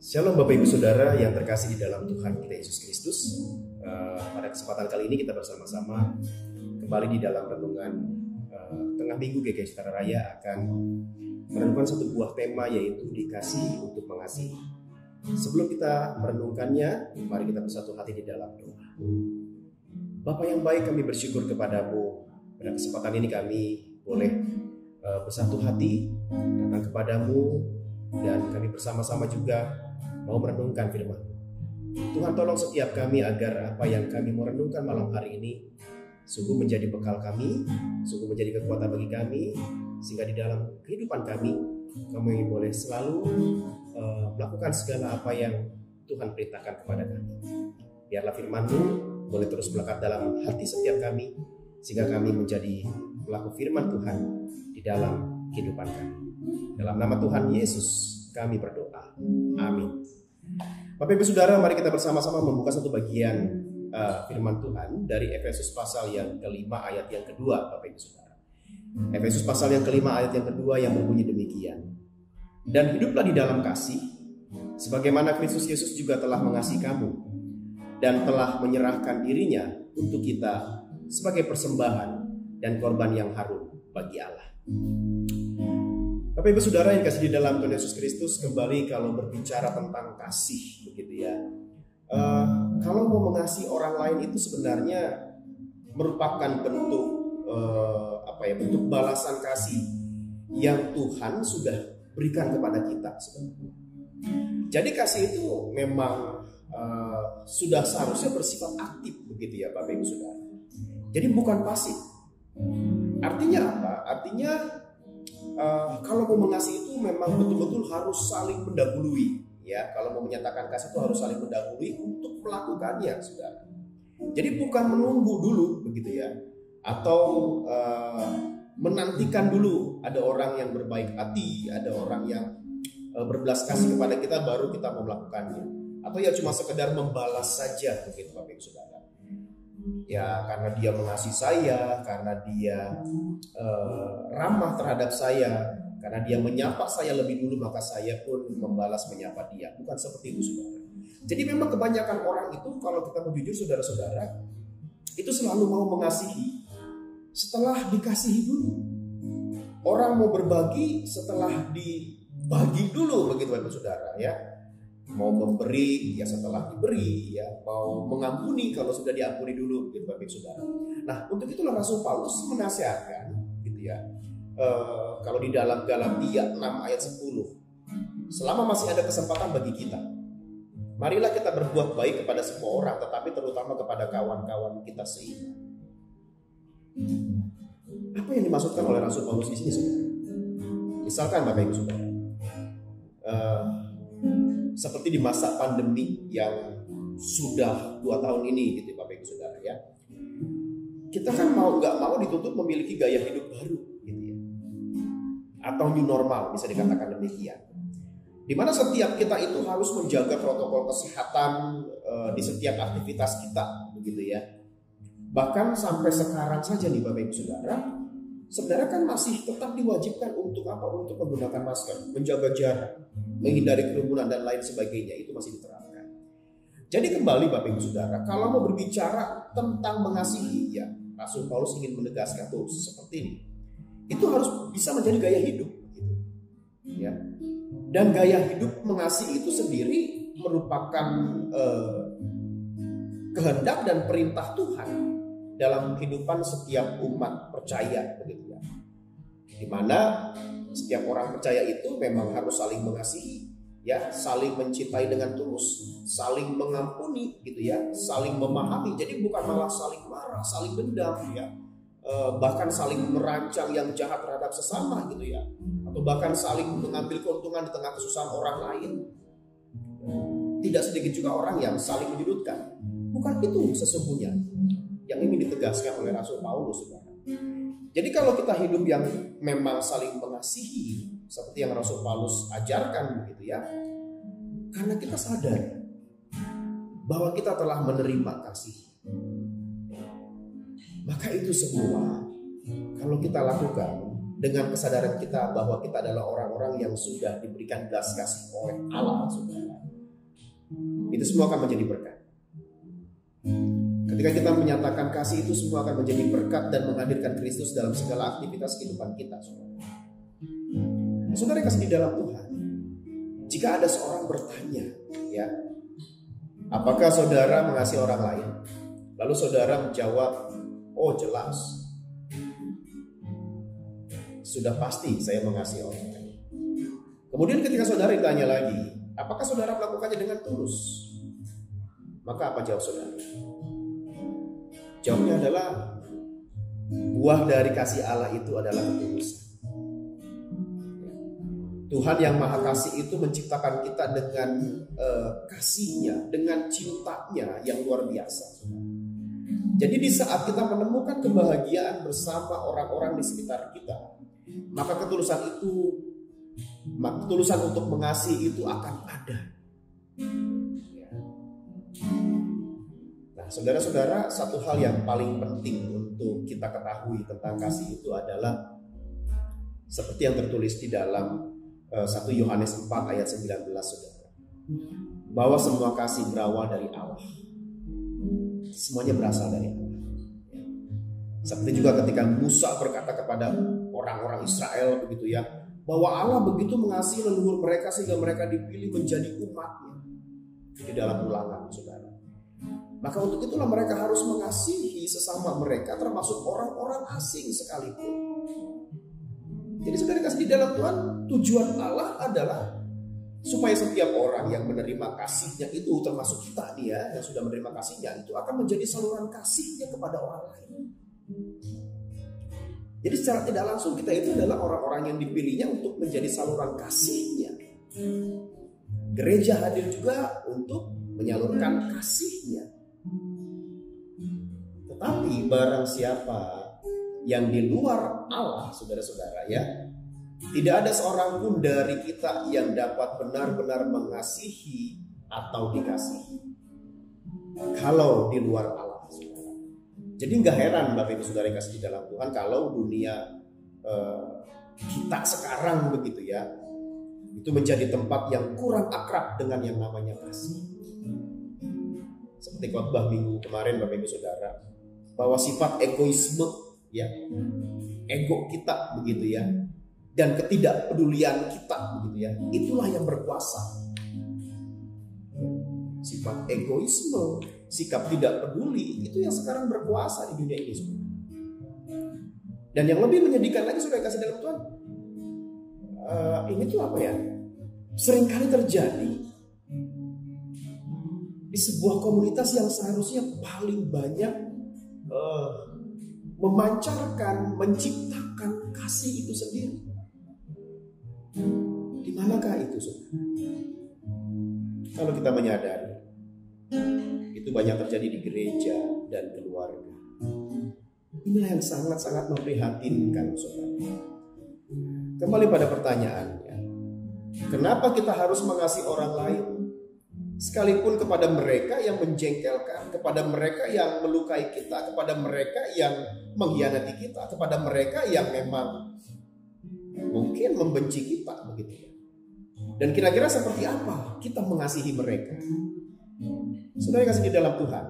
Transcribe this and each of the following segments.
Shalom Bapak Ibu Saudara yang terkasih di dalam Tuhan kita Yesus Kristus. Uh, pada kesempatan kali ini kita bersama-sama kembali di dalam renungan uh, tengah minggu GKI Citra Raya akan merenungkan satu buah tema yaitu dikasih untuk mengasihi. Sebelum kita merenungkannya, mari kita bersatu hati di dalam doa. Bapak yang baik kami bersyukur kepadamu pada kesempatan ini kami boleh uh, bersatu hati datang kepadamu dan kami bersama-sama juga mau merenungkan firman. Tuhan tolong setiap kami agar apa yang kami mau malam hari ini sungguh menjadi bekal kami, sungguh menjadi kekuatan bagi kami, sehingga di dalam kehidupan kami kami boleh selalu uh, melakukan segala apa yang Tuhan perintahkan kepada kami. Biarlah firman-Mu boleh terus melekat dalam hati setiap kami, sehingga kami menjadi pelaku firman Tuhan di dalam kehidupan kami. Dalam nama Tuhan Yesus kami berdoa. Amin. Bapak Ibu Saudara, mari kita bersama-sama membuka satu bagian uh, firman Tuhan dari Efesus pasal yang kelima ayat yang kedua, Bapak Ibu Saudara. Efesus pasal yang kelima ayat yang kedua yang berbunyi demikian. Dan hiduplah di dalam kasih, sebagaimana Kristus Yesus juga telah mengasihi kamu dan telah menyerahkan dirinya untuk kita sebagai persembahan dan korban yang harum bagi Allah. Bapak Ibu Saudara yang kasih di dalam Tuhan Yesus Kristus kembali kalau berbicara tentang kasih begitu ya. Uh, kalau mau mengasihi orang lain itu sebenarnya merupakan bentuk uh, apa ya bentuk balasan kasih yang Tuhan sudah berikan kepada kita sebenarnya. Jadi kasih itu memang uh, sudah seharusnya bersifat aktif begitu ya Bapak Ibu Saudara. Jadi bukan pasif. Artinya apa? Artinya uh, kalau mau mengasihi itu memang betul-betul harus saling mendahului ya. Kalau mau menyatakan kasih itu harus saling mendahului untuk melakukannya saudara jadi bukan menunggu dulu begitu ya. Atau uh, menantikan dulu ada orang yang berbaik hati ada orang yang uh, berbelas kasih kepada kita baru kita mau melakukannya. Atau ya cuma sekedar membalas saja begitu Bapak Ibu Saudara ya karena dia mengasihi saya, karena dia uh, ramah terhadap saya, karena dia menyapa saya lebih dulu maka saya pun membalas menyapa dia. Bukan seperti itu saudara. Jadi memang kebanyakan orang itu kalau kita mau jujur saudara-saudara itu selalu mau mengasihi setelah dikasihi dulu. Orang mau berbagi setelah dibagi dulu begitu Saudara ya mau memberi ya setelah diberi ya mau mengampuni kalau sudah diampuni dulu gitu Bapak Saudara. Nah untuk itulah Rasul Paulus menasihatkan gitu ya e, kalau di dalam Galatia 6 ayat 10 selama masih ada kesempatan bagi kita marilah kita berbuat baik kepada semua orang tetapi terutama kepada kawan-kawan kita seiman. Apa yang dimaksudkan oleh Rasul Paulus di sini saudara? Misalkan Bapak Ibu Saudara, uh, seperti di masa pandemi yang sudah dua tahun ini gitu Bapak Ibu Saudara ya. Kita kan mau nggak mau dituntut memiliki gaya hidup baru gitu ya. Atau new normal bisa dikatakan demikian. Di mana setiap kita itu harus menjaga protokol kesehatan uh, di setiap aktivitas kita begitu ya. Bahkan sampai sekarang saja nih Bapak Ibu Saudara, sebenarnya kan masih tetap diwajibkan untuk apa? Untuk menggunakan masker, menjaga jarak, menghindari kerumunan dan lain sebagainya itu masih diterapkan. Jadi kembali Bapak Ibu Saudara, kalau mau berbicara tentang mengasihi ya, Rasul Paulus ingin menegaskan tuh seperti ini. Itu harus bisa menjadi gaya hidup gitu. Ya. Dan gaya hidup mengasihi itu sendiri merupakan eh, kehendak dan perintah Tuhan dalam kehidupan setiap umat percaya begitu ya. Di mana setiap orang percaya itu memang harus saling mengasihi, ya, saling mencintai dengan tulus, saling mengampuni gitu ya, saling memahami. Jadi bukan malah saling marah, saling dendam ya. E, bahkan saling merancang yang jahat terhadap sesama gitu ya. Atau bahkan saling mengambil keuntungan di tengah kesusahan orang lain. Tidak sedikit juga orang yang saling menyudutkan. Bukan itu sesungguhnya yang ingin ditegaskan oleh Rasul Paulus saudara. Jadi kalau kita hidup yang memang saling mengasihi seperti yang Rasul Paulus ajarkan begitu ya. Karena kita sadar bahwa kita telah menerima kasih. Maka itu semua kalau kita lakukan dengan kesadaran kita bahwa kita adalah orang-orang yang sudah diberikan belas kasih oleh Allah. Itu semua akan menjadi berkat. Ketika kita menyatakan kasih itu semua akan menjadi berkat dan menghadirkan Kristus dalam segala aktivitas kehidupan kita, saudara. Saudara kasih di dalam Tuhan. Jika ada seorang bertanya, ya, apakah saudara mengasihi orang lain? Lalu saudara menjawab, oh jelas, sudah pasti saya mengasihi orang lain. Kemudian ketika saudara ditanya lagi, apakah saudara melakukannya dengan tulus? Maka apa jawab saudara? Jawabnya adalah buah dari kasih Allah itu adalah ketulusan. Tuhan yang Maha Kasih itu menciptakan kita dengan uh, kasihnya, dengan cintanya yang luar biasa. Jadi di saat kita menemukan kebahagiaan bersama orang-orang di sekitar kita, maka ketulusan itu ketulusan untuk mengasihi itu akan ada. Saudara-saudara, satu hal yang paling penting untuk kita ketahui tentang kasih itu adalah seperti yang tertulis di dalam 1 eh, Yohanes 4 ayat 19 Saudara. Bahwa semua kasih berawal dari Allah. Semuanya berasal dari Allah. Seperti juga ketika Musa berkata kepada orang-orang Israel begitu ya, bahwa Allah begitu mengasihi leluhur mereka sehingga mereka dipilih menjadi umatnya di dalam ulangan saudara. Maka untuk itulah mereka harus mengasihi sesama mereka termasuk orang-orang asing sekalipun. Jadi saudara kasih di dalam Tuhan tujuan Allah adalah supaya setiap orang yang menerima kasihnya itu termasuk kita dia yang sudah menerima kasihnya itu akan menjadi saluran kasihnya kepada orang lain. Jadi secara tidak langsung kita itu adalah orang-orang yang dipilihnya untuk menjadi saluran kasihnya. Gereja hadir juga untuk menyalurkan kasihnya. Tetapi barang siapa yang di luar Allah, saudara-saudara ya, tidak ada seorang pun dari kita yang dapat benar-benar mengasihi atau dikasihi. Kalau di luar Allah. Jadi nggak heran Bapak Ibu Saudara yang kasih di dalam Tuhan kalau dunia eh, kita sekarang begitu ya itu menjadi tempat yang kurang akrab dengan yang namanya kasih. Seperti khotbah minggu kemarin Bapak Ibu Saudara bahwa sifat egoisme ya. Ego kita begitu ya. Dan ketidakpedulian kita begitu ya. Itulah yang berkuasa. Sifat egoisme sikap tidak peduli itu yang sekarang berkuasa di dunia ini Dan yang lebih menyedihkan lagi sudah kasih dalam Tuhan, uh, ini tuh apa ya? Seringkali terjadi di sebuah komunitas yang seharusnya paling banyak uh, memancarkan, menciptakan kasih itu sendiri. Di manakah itu, saudara? Kalau kita menyadari itu banyak terjadi di gereja dan keluarga. Inilah yang sangat-sangat memprihatinkan saudara. Kembali pada pertanyaannya. Kenapa kita harus mengasihi orang lain? Sekalipun kepada mereka yang menjengkelkan, kepada mereka yang melukai kita, kepada mereka yang mengkhianati kita, kepada mereka yang memang mungkin membenci kita begitu ya. Dan kira-kira seperti apa kita mengasihi mereka? Saudara kasih di dalam Tuhan.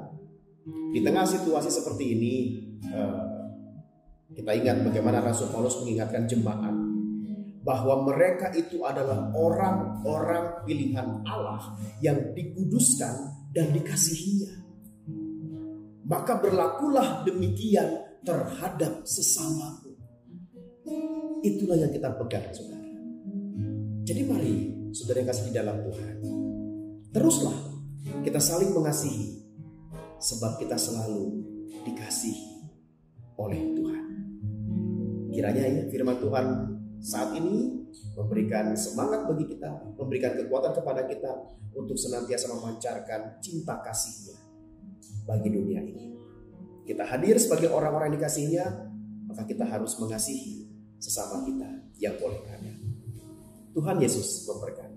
Di tengah situasi seperti ini, eh, kita ingat bagaimana Rasul Paulus mengingatkan jemaat bahwa mereka itu adalah orang-orang pilihan Allah yang dikuduskan dan dikasihinya. Maka berlakulah demikian terhadap sesamamu. Itulah yang kita pegang, saudara. Jadi mari, saudara yang kasih di dalam Tuhan. Teruslah kita saling mengasihi sebab kita selalu dikasihi oleh Tuhan. Kiranya ya firman Tuhan saat ini memberikan semangat bagi kita, memberikan kekuatan kepada kita untuk senantiasa memancarkan cinta kasihnya bagi dunia ini. Kita hadir sebagai orang-orang yang dikasihnya, maka kita harus mengasihi sesama kita yang boleh ada. Tuhan Yesus memberkati.